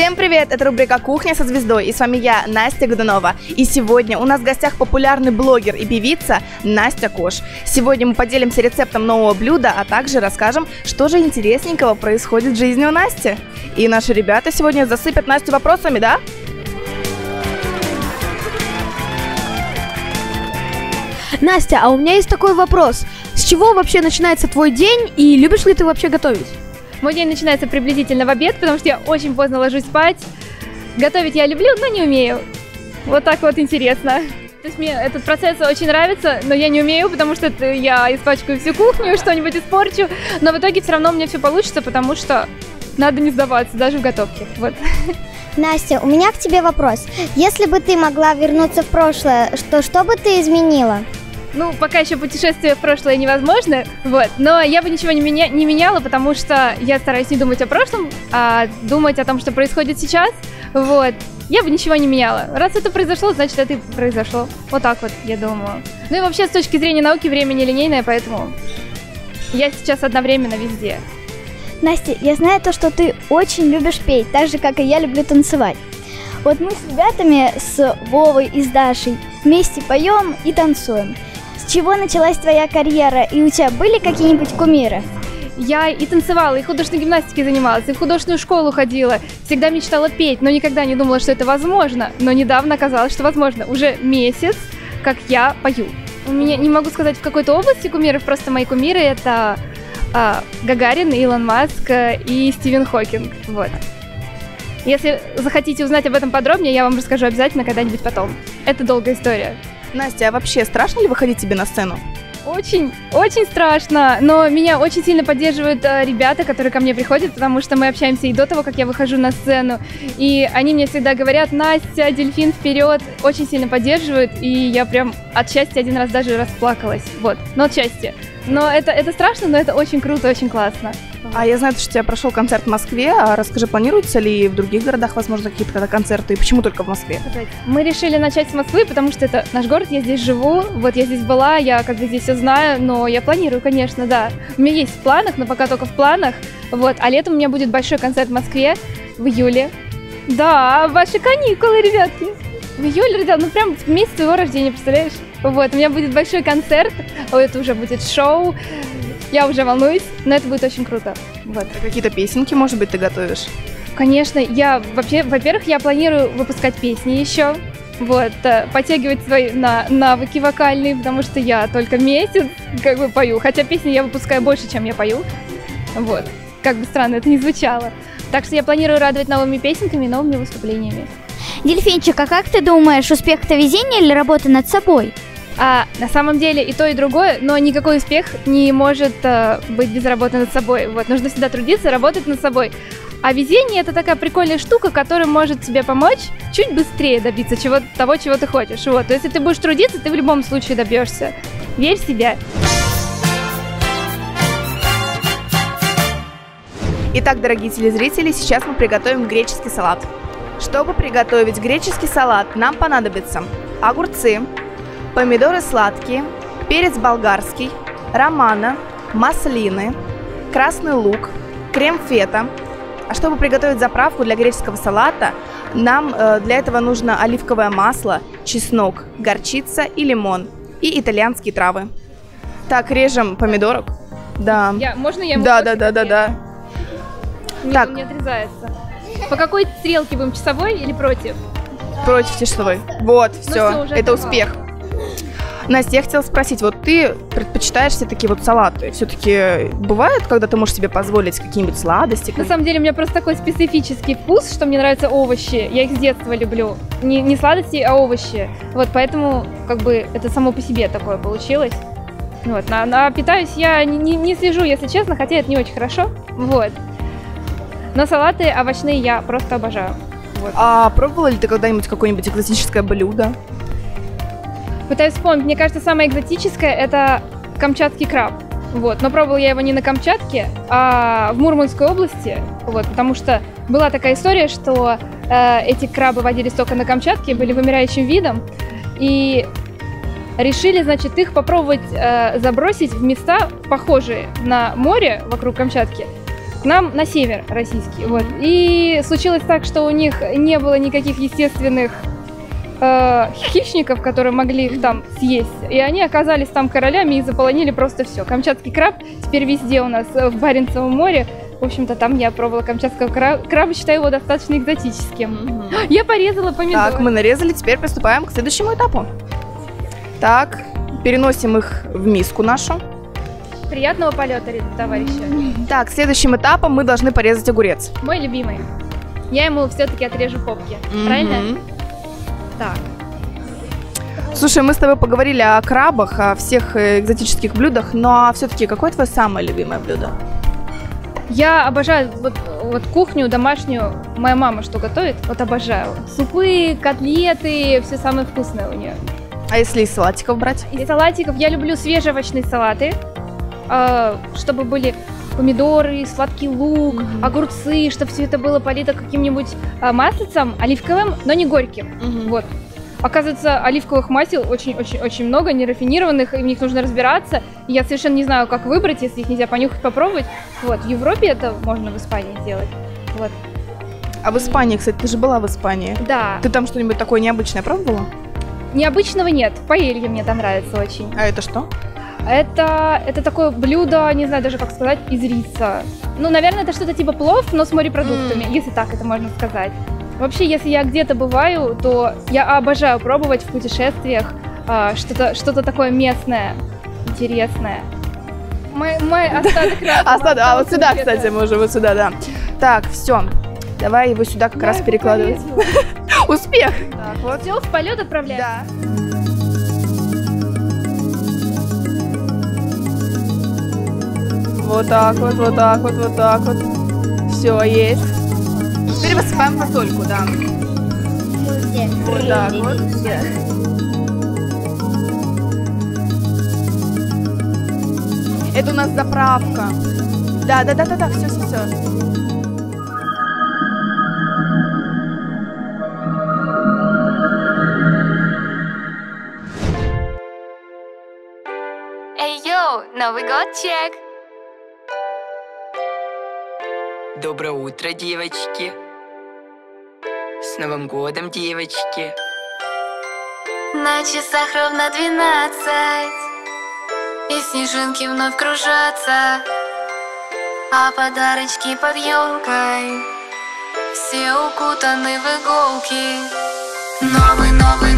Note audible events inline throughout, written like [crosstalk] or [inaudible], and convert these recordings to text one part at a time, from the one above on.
Всем привет! Это рубрика «Кухня со звездой» и с вами я, Настя Годунова. И сегодня у нас в гостях популярный блогер и певица Настя Кош. Сегодня мы поделимся рецептом нового блюда, а также расскажем, что же интересненького происходит в жизни у Насти. И наши ребята сегодня засыпят Настю вопросами, да? Настя, а у меня есть такой вопрос. С чего вообще начинается твой день и любишь ли ты вообще готовить? Мой день начинается приблизительно в обед, потому что я очень поздно ложусь спать. Готовить я люблю, но не умею. Вот так вот интересно. То есть мне этот процесс очень нравится, но я не умею, потому что я испачкаю всю кухню, что-нибудь испорчу. Но в итоге все равно у меня все получится, потому что надо не сдаваться, даже в готовке. Вот. Настя, у меня к тебе вопрос. Если бы ты могла вернуться в прошлое, что, что бы ты изменила? Ну, пока еще путешествие в прошлое невозможно, вот, но я бы ничего не, меня, не меняла, потому что я стараюсь не думать о прошлом, а думать о том, что происходит сейчас, вот. Я бы ничего не меняла. Раз это произошло, значит, это и произошло. Вот так вот, я думаю. Ну и вообще, с точки зрения науки, время нелинейное, поэтому я сейчас одновременно везде. Настя, я знаю то, что ты очень любишь петь, так же, как и я люблю танцевать. Вот мы с ребятами, с Вовой и с Дашей вместе поем и танцуем. С чего началась твоя карьера и у тебя были какие-нибудь кумиры? Я и танцевала, и художественной гимнастикой занималась, и в художественную школу ходила. Всегда мечтала петь, но никогда не думала, что это возможно. Но недавно оказалось, что возможно. Уже месяц, как я пою. У меня не могу сказать в какой-то области кумиров, просто мои кумиры это а, Гагарин, Илон Маск э, и Стивен Хокинг. Вот. Если захотите узнать об этом подробнее, я вам расскажу обязательно когда-нибудь потом. Это долгая история. Настя, а вообще страшно ли выходить тебе на сцену? Очень, очень страшно, но меня очень сильно поддерживают э, ребята, которые ко мне приходят, потому что мы общаемся и до того, как я выхожу на сцену, и они мне всегда говорят, Настя, дельфин вперед, очень сильно поддерживают, и я прям от счастья один раз даже расплакалась, вот, но от счастья. Но это, это страшно, но это очень круто, очень классно. А я знаю, что у тебя прошел концерт в Москве. А расскажи, планируются ли в других городах, возможно, какие-то концерты? И почему только в Москве? Мы решили начать с Москвы, потому что это наш город, я здесь живу, вот я здесь была, я как бы здесь все знаю, но я планирую, конечно, да. У меня есть в планах, но пока только в планах. Вот, а летом у меня будет большой концерт в Москве в июле. Да, ваши каникулы, ребятки. В июле, ребят, ну прям в месяц твоего рождения, представляешь? Вот, у меня будет большой концерт, это уже будет шоу. Я уже волнуюсь, но это будет очень круто. Вот. А какие-то песенки, может быть, ты готовишь? Конечно, я вообще, во-первых, я планирую выпускать песни еще. Вот, э, подтягивать свои на, навыки вокальные, потому что я только месяц как бы пою. Хотя песни я выпускаю больше, чем я пою. Вот. Как бы странно это ни звучало. Так что я планирую радовать новыми песенками и новыми выступлениями. Дельфинчик, а как ты думаешь, успех это везение или работа над собой? А на самом деле и то, и другое, но никакой успех не может э, быть без работы над собой. Вот, нужно всегда трудиться, работать над собой. А везение это такая прикольная штука, которая может тебе помочь чуть быстрее добиться чего того, чего ты хочешь. Вот. То есть, если ты будешь трудиться, ты в любом случае добьешься. Верь в себя. Итак, дорогие телезрители, сейчас мы приготовим греческий салат. Чтобы приготовить греческий салат, нам понадобятся огурцы, помидоры сладкие, перец болгарский, романа, маслины, красный лук, крем фета. А чтобы приготовить заправку для греческого салата, нам э, для этого нужно оливковое масло, чеснок, горчица и лимон и итальянские травы. Так, режем помидорок. Да. Я, можно я Да, да, да, да, да. Не, Так. он не отрезается. По какой стрелке будем, часовой или против? Против часовой. Вот, все, всё, уже это успех. Настя, я хотела спросить, вот ты предпочитаешь все такие вот салаты? Все-таки бывает, когда ты можешь себе позволить какие-нибудь сладости? На самом деле у меня просто такой специфический вкус, что мне нравятся овощи. Я их с детства люблю. Не, не сладости, а овощи. Вот поэтому как бы это само по себе такое получилось. Вот, на, на- питаюсь я не, не- не слежу, если честно, хотя это не очень хорошо. Вот. Но салаты овощные я просто обожаю. Вот. А пробовала ли ты когда-нибудь какое-нибудь экзотическое блюдо? Пытаюсь вспомнить. Мне кажется, самое экзотическое это камчатский краб. Вот. Но пробовала я его не на Камчатке, а в Мурманской области. Вот. Потому что была такая история, что э, эти крабы водились только на Камчатке, были вымирающим видом. И решили, значит, их попробовать э, забросить в места, похожие на море вокруг Камчатки. к нам на север российский. Вот. И случилось так, что у них не было никаких естественных э, хищников, которые могли их там съесть. И они оказались там королями и заполонили просто все. Камчатский краб теперь везде у нас э, в Баренцевом море. В общем-то, там я пробовала камчатского кра- краба, считаю его достаточно экзотическим. Я порезала помидоры. Так, мы нарезали, теперь приступаем к следующему этапу. Так, переносим их в миску нашу. Приятного полета, товарищи. Так, следующим этапом мы должны порезать огурец. Мой любимый. Я ему все-таки отрежу попки. Правильно? Так. Слушай, мы с тобой поговорили о крабах, о всех э, экзотических блюдах, но все-таки какое твое самое любимое блюдо? Я обожаю вот, вот кухню домашнюю. Моя мама что готовит, вот обожаю. Супы, котлеты, все самое вкусное у нее. А если из салатиков брать? Из салатиков я люблю свежеовощные салаты, э, чтобы были помидоры, сладкий лук, Мгм. огурцы, чтобы все это было полито каким-нибудь э, маслицем оливковым, но не горьким. Вот. Оказывается, оливковых масел очень-очень-очень много, нерафинированных, и в них нужно разбираться. И я совершенно не знаю, как выбрать, если их нельзя понюхать, попробовать. Вот, в Европе это можно в Испании сделать. Вот. А в Испании, кстати, ты же была в Испании. Да, Ты там что-нибудь такое необычное пробовала? необычного нет. Паэлья мне там нравится очень. А это что? Это, это такое блюдо, не знаю даже как сказать, из риса. Ну, наверное, это что-то типа плов, но с морепродуктами, если так это можно сказать. Вообще, если я где-то бываю, то я обожаю пробовать в путешествиях а, что-то что такое местное, интересное. Мой, мой остаток [laughs] А, сюда, а вот сюда, кстати, мы уже вот сюда, да. Так, все. Давай его сюда как раз перекладывать. [laughs] Успех! Так, вот. Все, в полет отправляем. Да. Вот так вот, вот так вот, вот так вот. Все, есть. Теперь высыпаем фасольку, да. Вот так вот. Это у нас заправка. Да, да, да, да, да, все, все, все. Новый год чек! Доброе утро, девочки. С Новым годом, девочки. На часах ровно двенадцать И снежинки вновь кружатся А подарочки под елкой Все укутаны в иголки Новый, новый,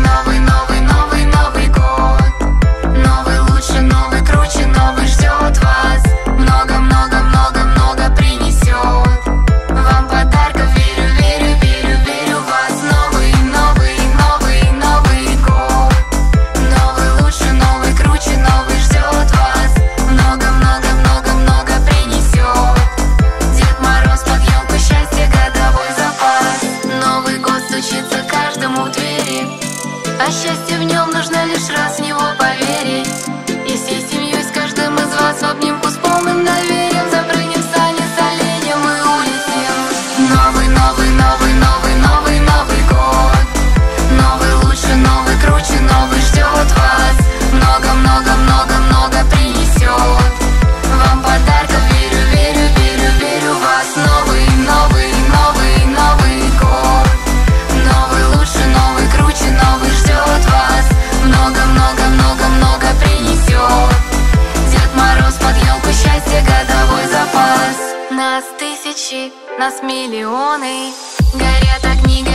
нас миллионы. Горят огни, горят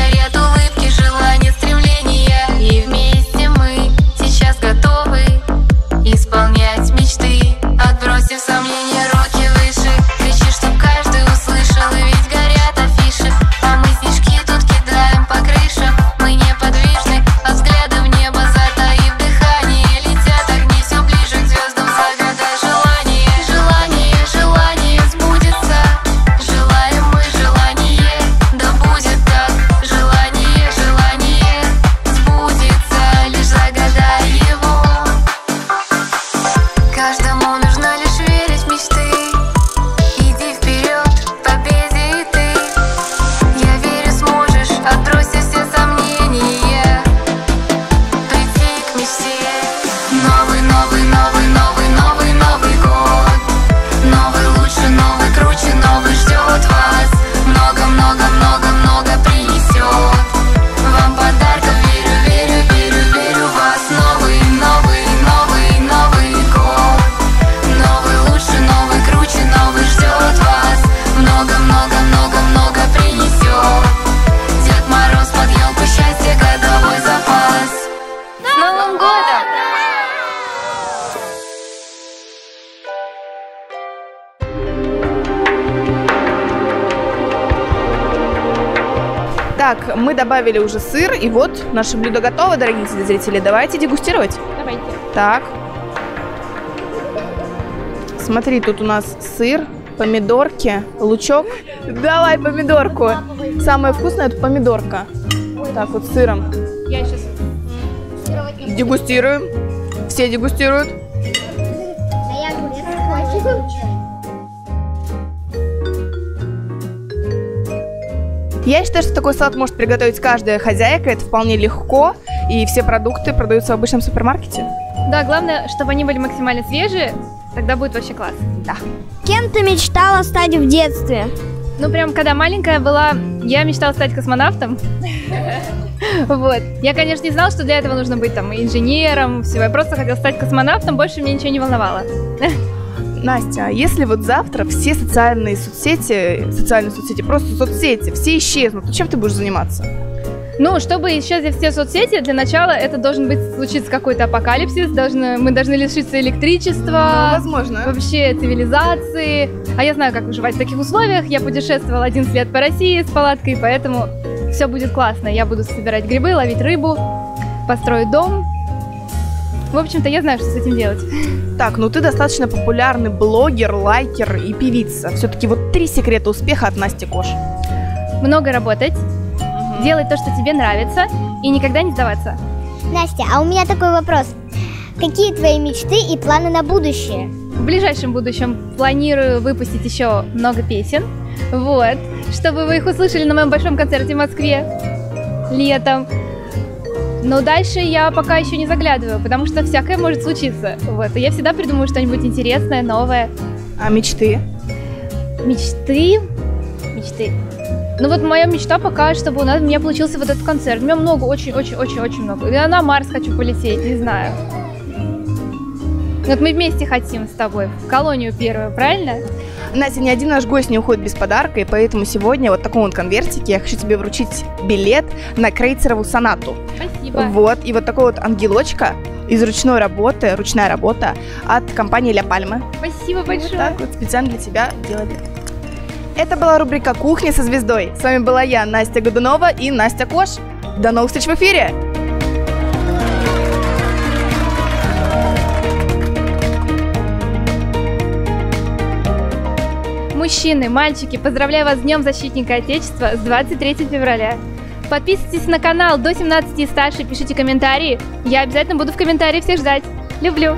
добавили уже сыр, и вот наше блюдо готово, дорогие телезрители. Давайте дегустировать. Давайте. Так. Смотри, тут у нас сыр, помидорки, лучок. Давай помидорку. Самое вкусное это помидорка. Так вот с сыром. Я сейчас... Дегустируем. Все дегустируют. Я считаю, что такой салат может приготовить каждая хозяйка. Это вполне легко. И все продукты продаются в обычном супермаркете. Да, главное, чтобы они были максимально свежие, тогда будет вообще класс. Кем ты мечтала стать в детстве? Ну, прям, когда маленькая была, я мечтала стать космонавтом. [laughs] Вот. Я, конечно, не знала, что для этого нужно быть там инженером, всего. Я просто хотела стать космонавтом, больше меня ничего не волновало. [laughs] Настя, а если вот завтра все социальные соцсети, социальные соцсети, просто соцсети, все исчезнут, то чем ты будешь заниматься? Ну, чтобы исчезли все соцсети, для начала это должен быть случиться какой-то апокалипсис, должны, мы должны лишиться электричества, Возможно. вообще цивилизации. А я знаю, как выживать в таких условиях. Я путешествовала 11 лет по России с палаткой, поэтому все будет классно. Я буду собирать грибы, ловить рыбу, построю дом. В общем-то, я знаю, что с этим делать. Так, ну ты достаточно популярный блогер, лайкер и певица. Все-таки вот три секрета успеха от Насти Кош. Много работать, делать то, что тебе нравится, и никогда не сдаваться. Настя, а у меня такой вопрос. Какие твои мечты и планы на будущее? В ближайшем будущем планирую выпустить еще много песен. Вот. Чтобы вы их услышали на моем большом концерте в Москве летом. Но дальше я пока еще не заглядываю, потому что всякое может случиться. Вот. И я всегда придумываю что-нибудь интересное, новое. А мечты? Мечты? Мечты. Ну вот моя мечта пока, чтобы у нас у меня получился вот этот концерт. У меня много, очень-очень-очень-очень много. Я на Марс хочу полететь, не знаю. Вот мы вместе хотим с тобой в колонию первую, правильно? Настя, ни один наш гость не уходит без подарка, и поэтому сегодня вот в таком вот конвертике я хочу тебе вручить билет на Крейцерову сонату. Спасибо. Вот, и вот такой вот ангелочка из ручной работы, ручная работа от компании Ля Пальмы. Спасибо Вот большое. так вот специально для тебя делали. Это была рубрика «Кухня со звездой». С вами была я, Настя Годунова и Настя Кош. До новых встреч в эфире! Мужчины, мальчики, поздравляю вас с Днем Защитника Отечества с 23 февраля. Подписывайтесь на канал до 17 и старше, пишите комментарии. Я обязательно буду в комментарии всех ждать. Люблю.